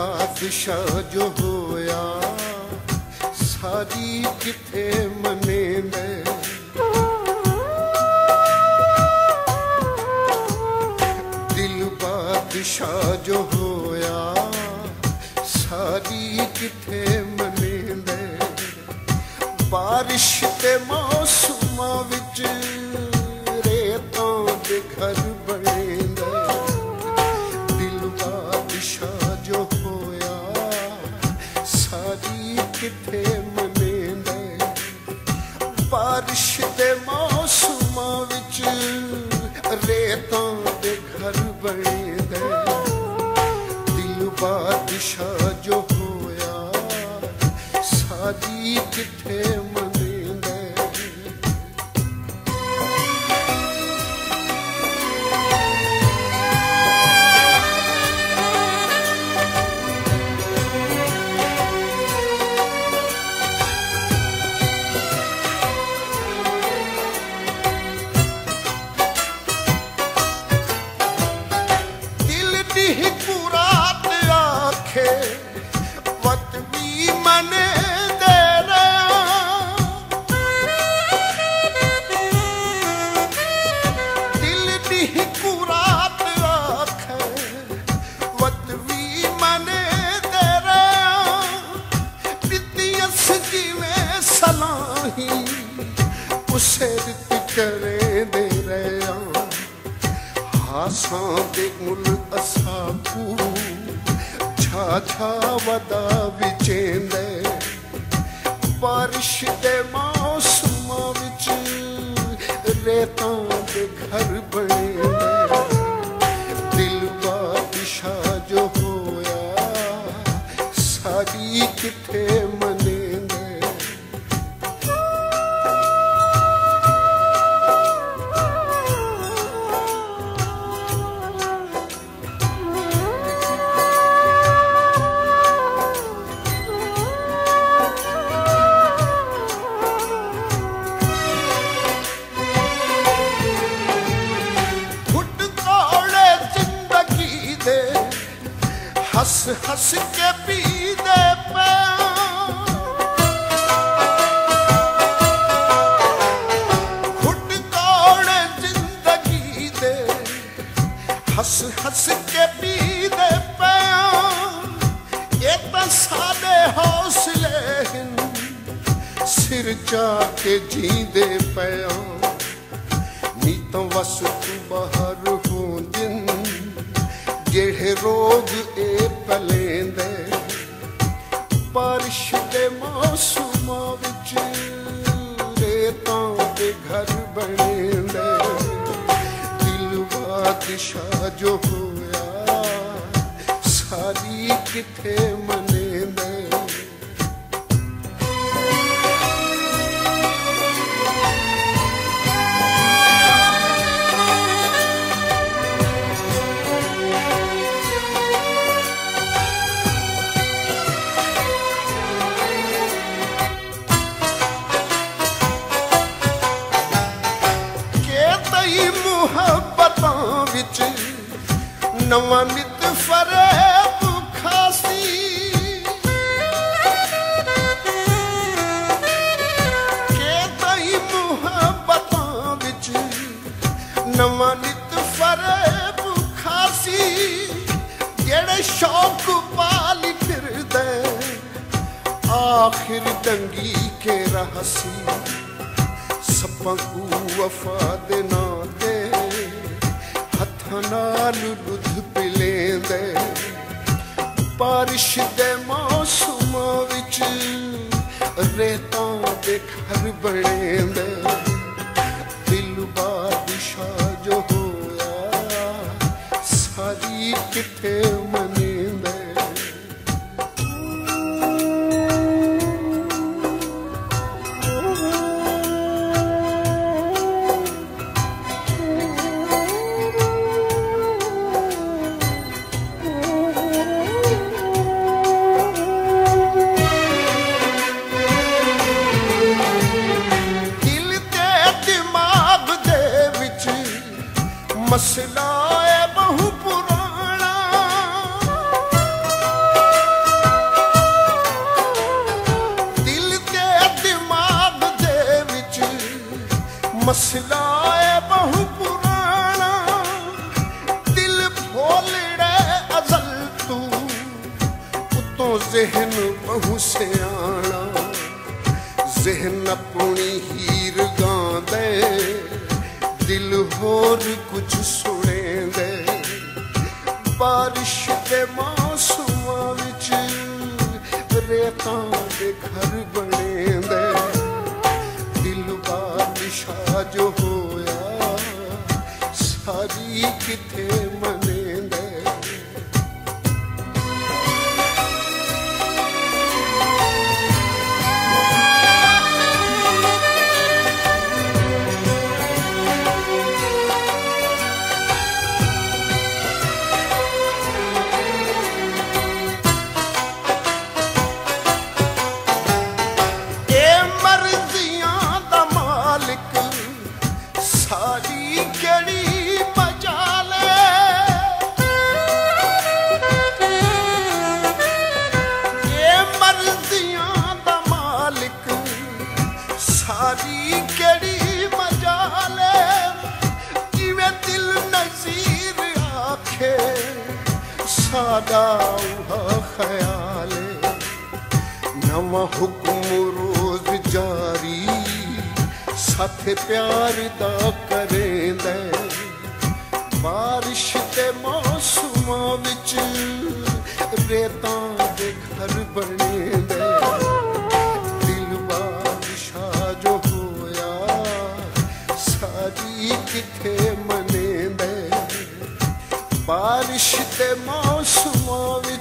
ਬਾਦਸ਼ਾਹ ਜੋ ਹੋਇਆ ਸਾਰੀ ਕਿਥੇ ਮੈਂ ਦਿਲ ਬਾਦਸ਼ਾਹ ਜੋ ਹੋਇਆ ਸਾਰੀ ਕਿਥੇ ਮੈਂ ਬਾਰਿਸ਼ ਤੇ ਮੌਸਮਾਂ ਵਿੱਚ ਘਰ سان اسان ڇا ڇا وڏا وچيندي. بارش تي موسم ريتان ਹੱਸ ਹੱਸ ਕੇ ਪੀਦੇ ਪੈ। ਘੁੱਟ ਕੋਲੇ ਜ਼ਿੰਦਗੀ ਦੇ? ਹੱਸ ਹੱਸ ਕੇ ਪੀਦੇ ਪੈ। ਇਹ ਤਾਂ ਸਾਡੇ ਹੌਸਲੇ ਹਨ। ਸਿਰ ਚਾ ਕੇ ਜੀਂਦੇ ਪਿਆ ਨੀਤਾਂ ਵਸ ਤੂੰ ਬਾਹਰ ਜਿਹੜੇ ਰੋਗ ਇਹ ਪਲੇਂਦੇ ਬਾਰਿਸ਼ ਦੇ ਮੌਸਮਾਂ ਵਿੱਚ ਰੇਤਾਂ ਦੇ ਘਰ ਬਣੇਂਦੇ। ਦਿਲਵਾ ਦਿਸ਼ਾ ਜੋ ਹੋਇਆ, ਸਾਰੀ ਕਿਥੇ ਆਖਿਰ ਦੰਗੀ ਕੇ ਰਹਸੀ। ਸੱਪਾਂ ਵਫਾ ਦੇ ਨਾਂ ਤੇ ਹੱਥਾਂ ਨਾਲ ਦੁੱਧ ਪਿਲੇਂਦੇ। ਬਾਰਿਸ਼ ਦੇ ਮੌਸਮਾਂ ਵਿੱਚ ਰੇਤਾਂ ਦੇ ਘਰ ਬਣੇਂਦੇ। ਮਸਲਾ ਏ ਬਹੁ ਪੁਰਾਣਾ। ਦਿਲ ਤੇ ਦਿਮਾਗ ਦੇ ਵਿੱਚ ਮਸਲਾ ਏ ਬਹੁ ਪੁਰਾਣਾ। ਦਿਲ ਭੋਲੜਾ ਅਜ਼ਲ ਤੂੰ, ਉਤੋਂ ਜ਼ਿਹਨ ਬਹੁ ਸਿਆਣਾ। ਜ਼ਿਹਨ ਆਪਣੀ ਹੀਰ ਗਾਉਂਦੇ ਦਿਲ ਹੋਰ ਕੁਝ ਸੁਣੇਂਦੇ। ਬਾਰਿਸ਼ ਦੇ ਮੌਸਮਾਂ ਵਿੱਚ ਰੇਤਾਂ ਦੇ ਘਰ ਬਣੇਂਦੇ। ਦਿਲ ਬਾਦਸ਼ਾਹ ਜੋ ਹੋਇਆ, ਸਾਰੀ ਕਿਥੇ ਸਾਡਾ ਉਹ ਖਿਆਲ ਏ ਨਵਾਂ ਹੁਕਮ ਰੋਜ਼ ਜਾਰੀ ਸਾਥੇ ਪਿਆਰ ਦਾ ਕਰੇ ਕਰੇਂਦਾ ਬਾਰਿਸ਼ ਤੇ ਮੌਸਮਾਂ ਵਿੱਚ ਰੇਤਾਂ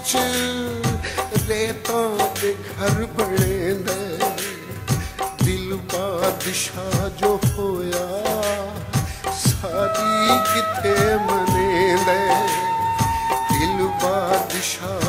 ਚ ਰੇਤਾਂ ਦੇ ਘਰ ਬਣੇਂਦੇ ਦਿਲ ਬਾਦਸ਼ਾਹ ਜੋ ਹੋਇਆ ਸਾਡੀ ਕਿਤੇ ਮਨੇਂਦੇ ਦਿਲ ਬਾਦਸ਼ਾਹ